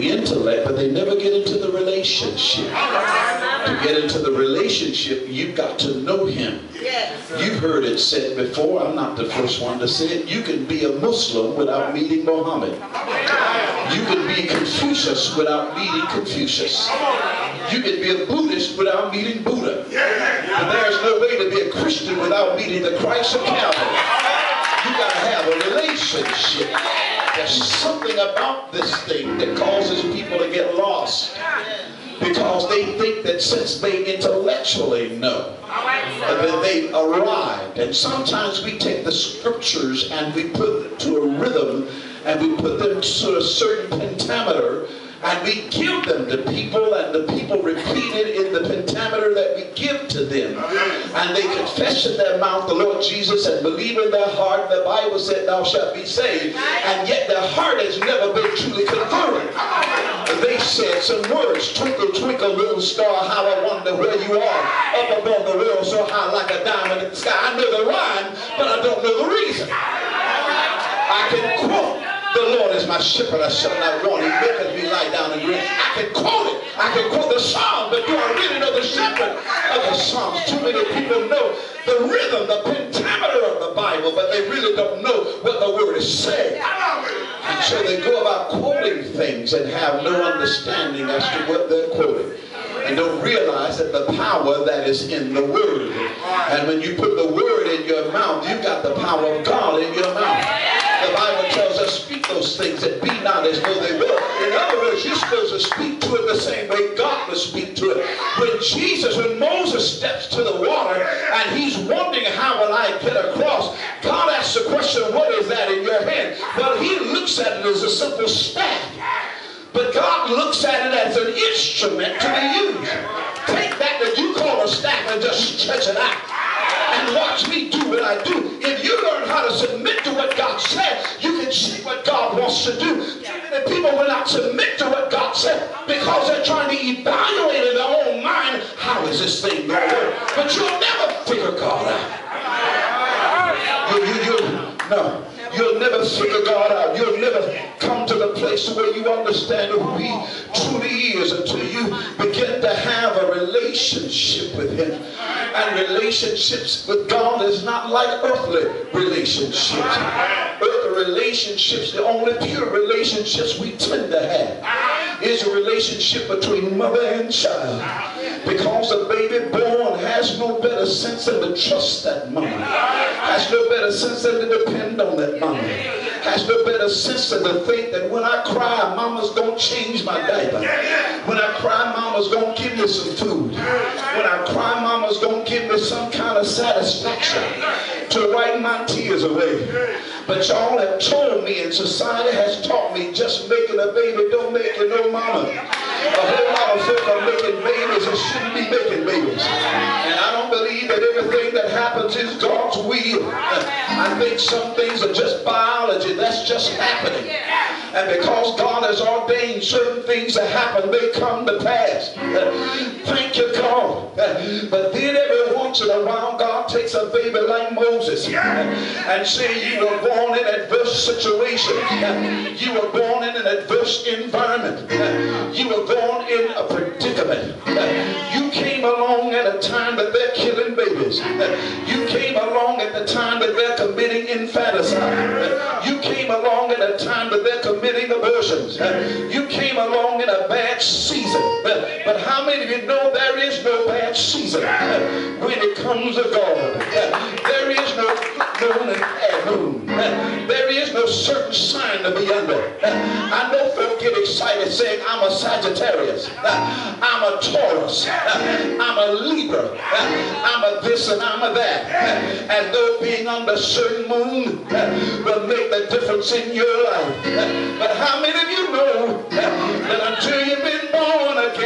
the intellect, but they never get into the relationship. To get into the relationship, you've got to know him. You've heard it said before, I'm not the first one to say it, you can be a Muslim without meeting Muhammad. You can be Confucius without meeting Confucius. You can be a Buddhist without meeting Buddha. But there's no way to be a Christian without meeting the Christ of Calvary. You got to have a relationship. There's something about this thing that causes people to get lost. Because they think that since they intellectually know that they've arrived. And sometimes we take the scriptures and we put it to a rhythm and we put them to a certain pentameter and we give them to people and the people repeat them. And they confess in their mouth the Lord Jesus and believe in their heart. The Bible said thou shalt be saved. And yet their heart has never been truly converted they said some words twinkle twinkle little star how I wonder where you are. Up above the world so high like a diamond in the sky. I know the rhyme but I don't know the reason. I can quote the Lord is my shepherd, I shall not want. He the the pentameter of the Bible, but they really don't know what the word is saying. And so they go about quoting things and have no understanding as to what they're quoting and don't realize that the power that is in the word. And when you put the word in your mouth, you've got the power of God in your mouth. The Bible tells us, speak those things that be not as though they were. In other words, you're supposed to speak to it the same way God would speak as a simple staff. But God looks at it as an instrument to be used. Take that that you call a staff and just stretch it out. And watch me do what I do. If you learn how to submit to what God said, you can see what God wants to do. And people will not submit to what God said because they're trying to evaluate in their own mind, how is this thing going to work? But you'll never figure God out. You, you, you, no. You'll never figure God out. You'll never come to the place where you understand who He truly is until you begin to have a relationship with Him. And relationships with God is not like earthly relationships. Earthly relationships, the only pure relationships we tend to have is a relationship between mother and child. Because the baby born has no better sense than to trust that mother. Has no better sense than to depend on that mama. Has no better sense than to think that when I cry, mama's going to change my diaper. When I cry, mama's going to give me some food. When I cry, mama's going to give me some kind of satisfaction to wipe my tears away. But y'all have told me and society has taught me just making a baby don't make you no mama. A whole lot of folk are making babies and shouldn't be making babies. Happens is God's will. I think some things are just biology. That's just happening. And because God has ordained certain things to happen, they come to pass. Thank you, God. But then every once in a while, God takes a baby like Moses and say you were born in adverse situation. You were born in an adverse environment. You were born You came along at the time that they're committing infanticide. You came along at a time that they're committing abortions. You came along in a bad season. But how many of you know there is no bad season when it comes to God? There is no moon and moon sign to be under. I know folks get excited saying, I'm a Sagittarius, I'm a Taurus, I'm a Libra, I'm a this and I'm a that. As though being under certain moon will make the difference in your life. But how many of you know that until you've been born again,